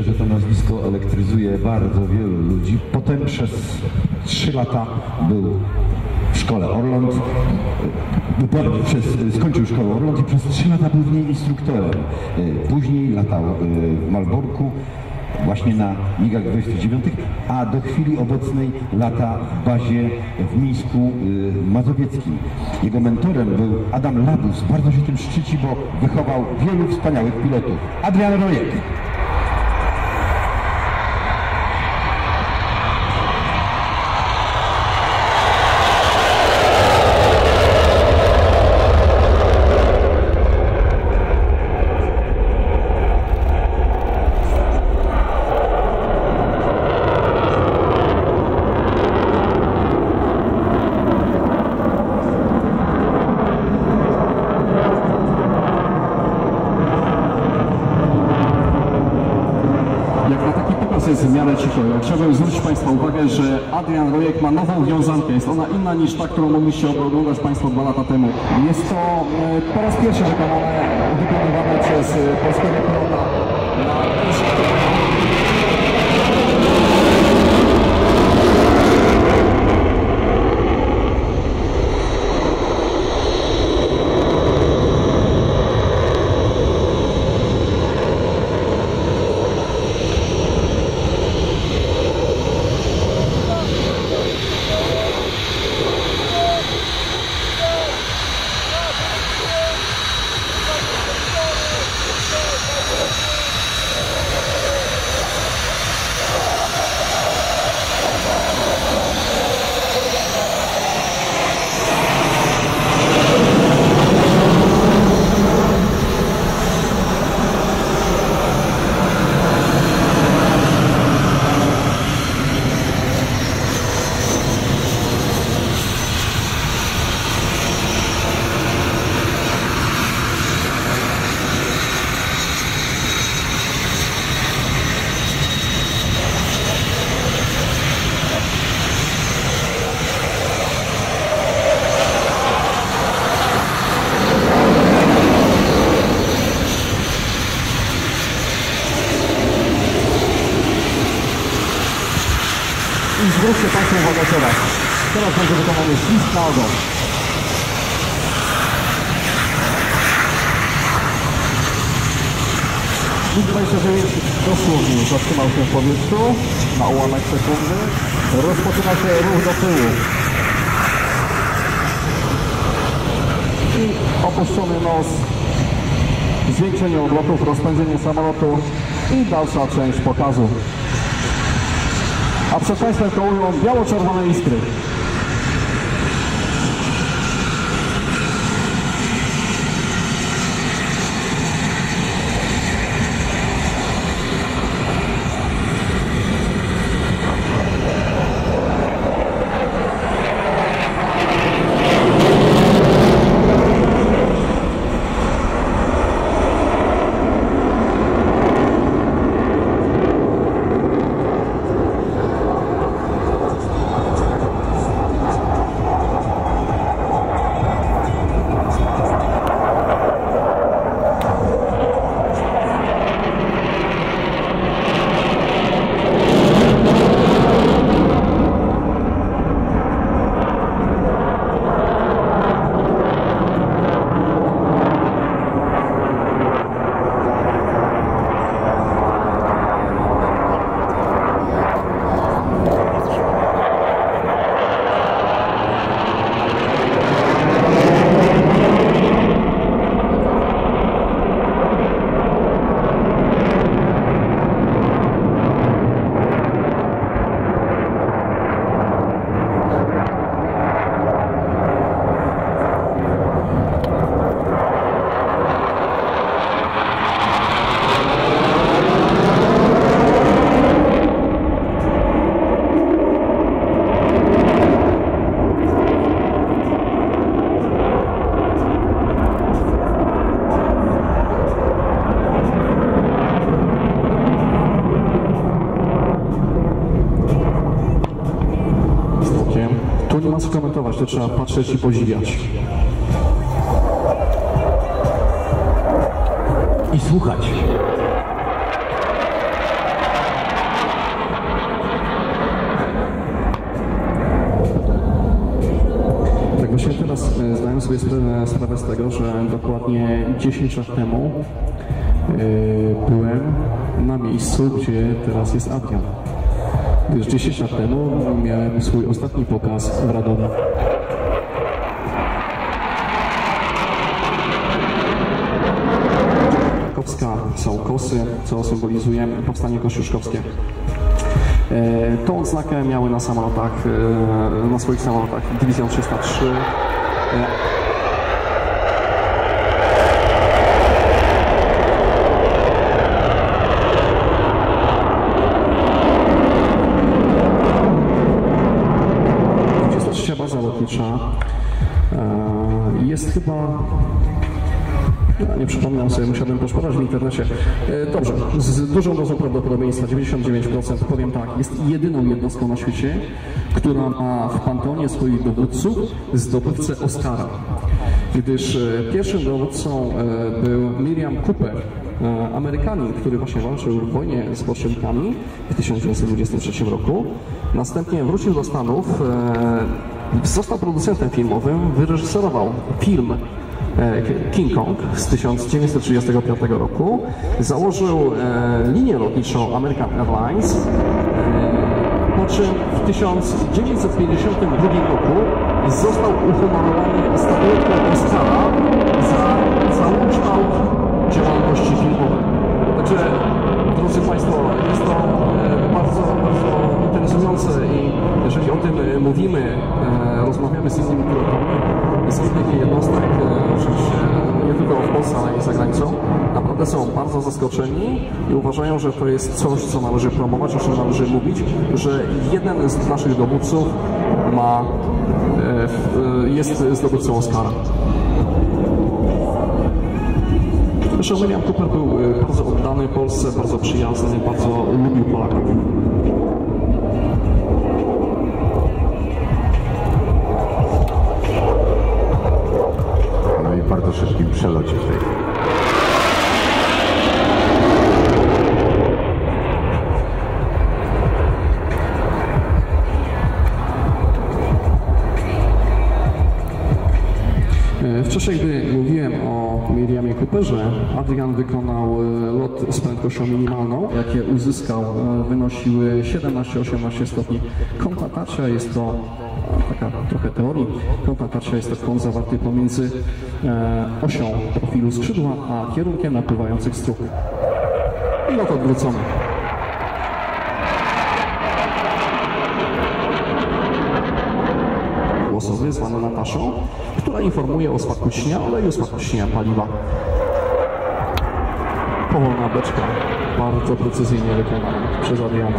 E, Myślę, że to nazwisko elektryzuje bardzo wielu ludzi. Potem przez trzy lata był w szkole Orląt. E, Przez, skończył szkołę Orląt i przez trzy lata był w niej instruktorem. E, Później latał e, w Malborku, właśnie na MIGach 29, a do chwili obecnej lata w bazie w Mińsku y, Mazowieckim. Jego mentorem był Adam Labus. Bardzo się tym szczyci, bo wychował wielu wspaniałych pilotów. Adrian Rojek. Jak na taki pokaz jest w miarę cicho, chciałbym zwrócić Państwa uwagę, że Adrian Rojek ma nową wiązankę. Jest ona inna niż ta, którą mogliście oglądać Państwo dwa lata temu. Jest to e, po raz pierwszy wykonane, wykonywane przez e, polskiego pilota na I zwróćcie Państwo uwagę teraz. Teraz będzie wykonany ślizg na ogon. I 29 dosłownie zatrzymał się w powietrzu na ułamek sekundy. Rozpoczyna się ruch do tyłu. I opuszczony nos, zwiększenie odlotów, rozpędzenie samolotu i dalsza część pokazu. A przed Państwem kołują biało-czerwone iskry. trenować, to trzeba patrzeć i podziwiać. I słuchać. Tak właśnie teraz e, zdaję sobie sprawę z tego, że dokładnie 10 lat temu e, byłem na miejscu, gdzie teraz jest Adrian. Gdyż 10 lat temu miałem swój ostatni pokaz w Radomiu. Kopska są kosy, co symbolizuje powstanie kościuszkowskie. E, Tą odznakę miały na samolotach, e, na swoich samolotach Dywizją 303. baza lotnicza e, jest chyba ja nie przypominam sobie, musiałbym poszperać w internecie. E, Dobrze, z dużą dozą prawdopodobieństwa, 99% powiem tak, jest jedyną jednostką na świecie, która ma w panteonie swoich dowódców zdobywcę Oscara. Gdyż e, pierwszym dowódcą był Miriam Cooper, Amerykanin, który właśnie walczył w wojnie z bolszewikami w 1923 roku. Następnie wrócił do Stanów, został producentem filmowym, wyreżyserował film e, King Kong z 1935 roku. Założył e, linię lotniczą American Airlines, e, po czym w 1952 roku został uhonorowany statuetką Oscara za, za są bardzo zaskoczeni i uważają, że to jest coś, co należy promować, o czym należy mówić, że jeden z naszych dowódców ma, e, e, jest zdobywcą Oscara. Zresztą William Cooper był e, bardzo oddany Polsce, bardzo przyjazny, bardzo lubił Polaków. Wcześniej, gdy mówiłem o Miriamie Cooperze, Adrian wykonał e, lot z prędkością minimalną, jakie uzyskał, e, wynosiły 17-18 stopni. Kąt natarcia jest to e, taka trochę teorii. Kąt natarcia jest to kąt zawarty pomiędzy osią profilu skrzydła, a kierunkiem napływających strug. Lot odwrócony. Głosowy zwany Nataszą, która informuje o spadku ciśnienia oleju, spadku ciśnienia paliwa. Powolna beczka, bardzo precyzyjnie wykonana przez Adriana.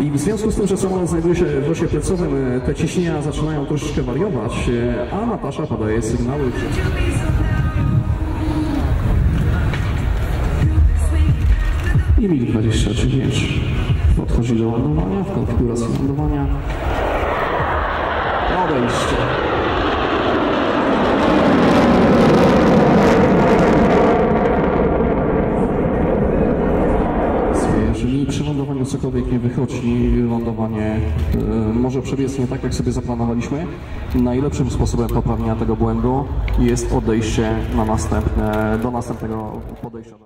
I w związku z tym, że samolot znajduje się w losie plecowym, te ciśnienia zaczynają troszeczkę wariować, a Natasza podaje sygnały, i MiG-29 podchodzi do lądowania, w konfiguracji lądowania. Odejście. Jeżeli przy lądowaniu cokolwiek nie wychodzi, lądowanie e, może przebiec nie tak, jak sobie zaplanowaliśmy, najlepszym sposobem poprawienia tego błędu jest odejście na następne, do następnego podejścia.